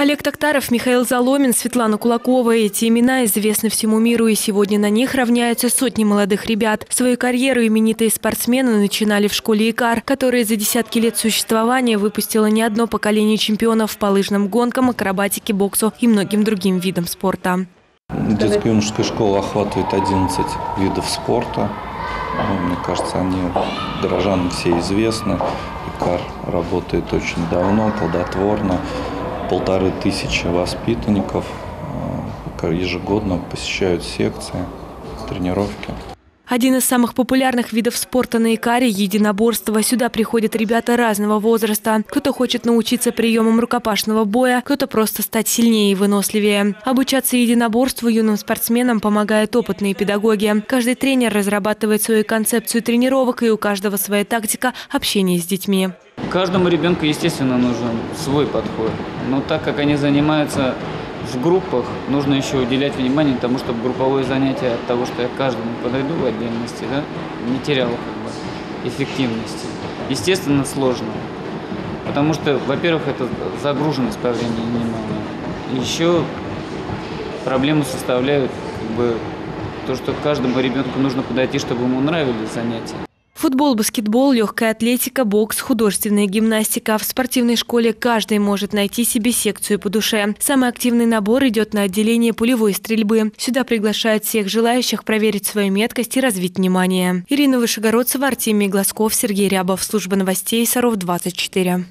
Олег Токтаров, Михаил Заломин, Светлана Кулакова. Эти имена известны всему миру, и сегодня на них равняются сотни молодых ребят. Свою карьеру именитые спортсмены начинали в школе ИКАР, которая за десятки лет существования выпустила не одно поколение чемпионов по лыжным гонкам, акробатике, боксу и многим другим видам спорта. Детская юношеская школа охватывает 11 видов спорта. Ну, мне кажется, они горожанам все известны. ИКАР работает очень давно, плодотворно полторы тысячи воспитанников э, ежегодно посещают секции, тренировки. Один из самых популярных видов спорта на Икаре – единоборство. Сюда приходят ребята разного возраста. Кто-то хочет научиться приемам рукопашного боя, кто-то просто стать сильнее и выносливее. Обучаться единоборству юным спортсменам помогают опытные педагоги. Каждый тренер разрабатывает свою концепцию тренировок, и у каждого своя тактика общения с детьми. Каждому ребенку, естественно, нужен свой подход. Но так как они занимаются в группах, нужно еще уделять внимание тому, чтобы групповое занятие от того, что я каждому подойду в отдельности, да, не теряло как бы эффективности. Естественно, сложно. Потому что, во-первых, это загруженность по времени немалая. Еще проблему составляют как бы, то, что каждому ребенку нужно подойти, чтобы ему нравились занятия. Футбол, баскетбол, легкая атлетика, бокс, художественная гимнастика. В спортивной школе каждый может найти себе секцию по душе. Самый активный набор идет на отделение пулевой стрельбы. Сюда приглашают всех желающих проверить свою меткость и развить внимание. Ирина Вышегородцева, Артемий Глазков, Сергей Рябов. Служба новостей Саров 24.